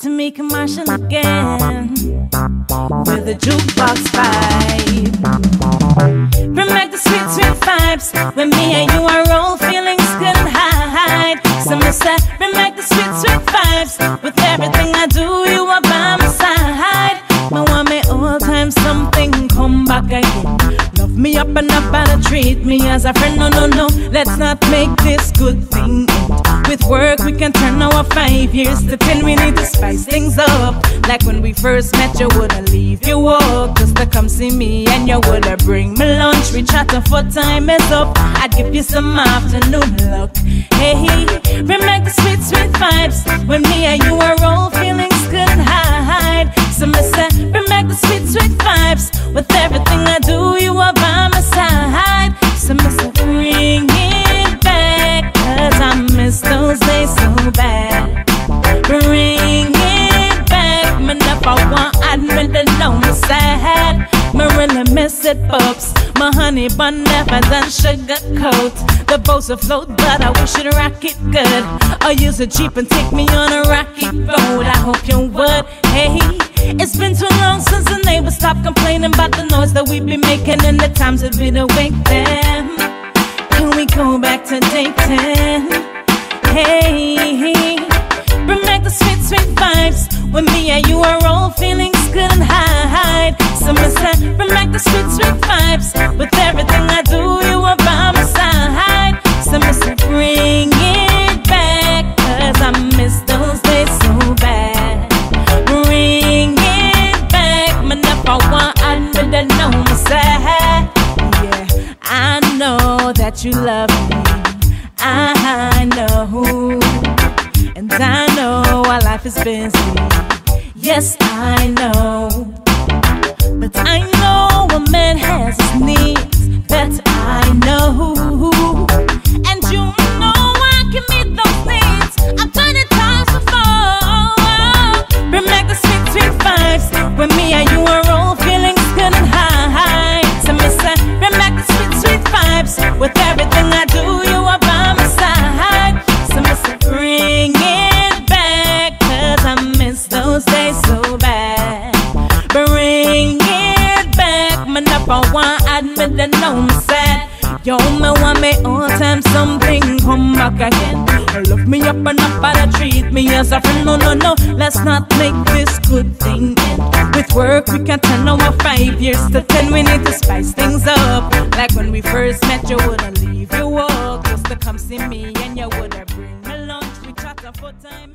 Timeka Marshall again with a jukebox vibe. Bring back the sweet, sweet vibes when me and you are all feelings couldn't hide. So, Mister, bring back the sweet, sweet vibes with everything I do. You are by my side. My want may all time something come back again. Love me up and up and treat me as a friend. No, no, no. Let's not make this good thing can turn our five years to ten. We need to spice things up. Like when we first met, you wouldn't leave your work just to come see me, and you wouldn't bring me lunch. We chat for time is up. I'd give you some afternoon look. Hey, bring back the sweet, sweet vibes when me and you are all feelings couldn't hide. So, say, bring back the sweet, sweet vibes with everything I do. It, pups. My honey bun never done sugar coat. The boat's afloat, but I wish you'd rock it good. Or use a jeep and take me on a rocky road. I hope you would. Hey, it's been too long since the neighbors stopped complaining about the noise that we be making and the times that we'd awake them. Can we go back to 10? Hey, bring back the sweet, sweet vibes when me and you are all feelings couldn't hide. So, Mister, bring back the sweet, sweet vibes with everything I do. You are by my side. So, Mister, bring it back, cause I miss those days so bad. Bring it back, if I want, I really know me sad. Yeah, I know that you love me. I know, and I know our life is busy. Yes, I know, but I know a man has his needs. That I know, and you know I can meet those needs. I've done it times before. Bring back the sweet, sweet vibes when me and you up I want admit that no me sad. Yo, me want me all time something come back again. Love me up and up and treat me as a friend. No, no, no, let's not make this good thing end. With work, we can turn our five years to ten. We need to spice things up. Like when we first met, you wouldn't leave your work just to come see me, and you wouldn't bring me lunch. We chat for time.